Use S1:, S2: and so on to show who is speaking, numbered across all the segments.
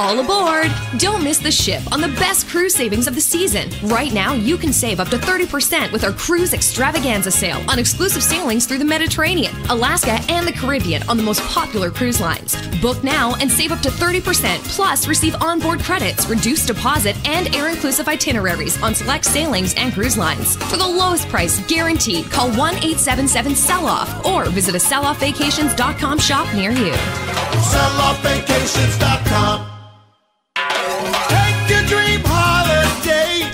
S1: All aboard! Don't miss the ship on the best cruise savings of the season. Right now, you can save up to 30% with our cruise extravaganza sale on exclusive sailings through the Mediterranean, Alaska, and the Caribbean on the most popular cruise lines. Book now and save up to 30%, plus receive onboard credits, reduced deposit, and air inclusive itineraries on select sailings and cruise lines. For the lowest price guaranteed, call 1 877 Sell Off or visit a selloffvacations.com shop near you.
S2: selloffvacations.com.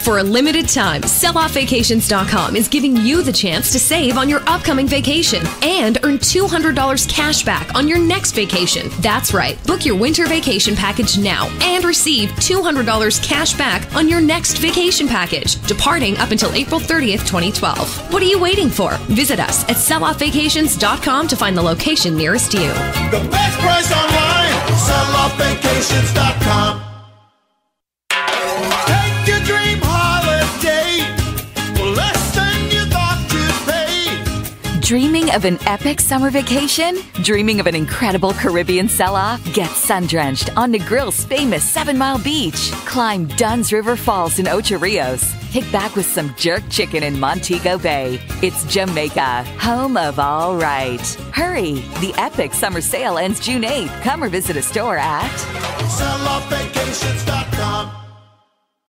S1: For a limited time, selloffvacations.com is giving you the chance to save on your upcoming vacation and earn $200 cash back on your next vacation. That's right. Book your winter vacation package now and receive $200 cash back on your next vacation package, departing up until April 30th, 2012. What are you waiting for? Visit us at selloffvacations.com to find the location nearest you.
S2: The best price online.
S3: Dreaming of an epic summer vacation? Dreaming of an incredible Caribbean sell off? Get sun drenched on Negril's famous Seven Mile Beach. Climb Dunn's River Falls in Ocho Rios. Kick back with some jerk chicken in Montego Bay. It's Jamaica, home of all right. Hurry! The epic summer sale ends June 8th. Come or visit a store at
S2: selloffvacations.com.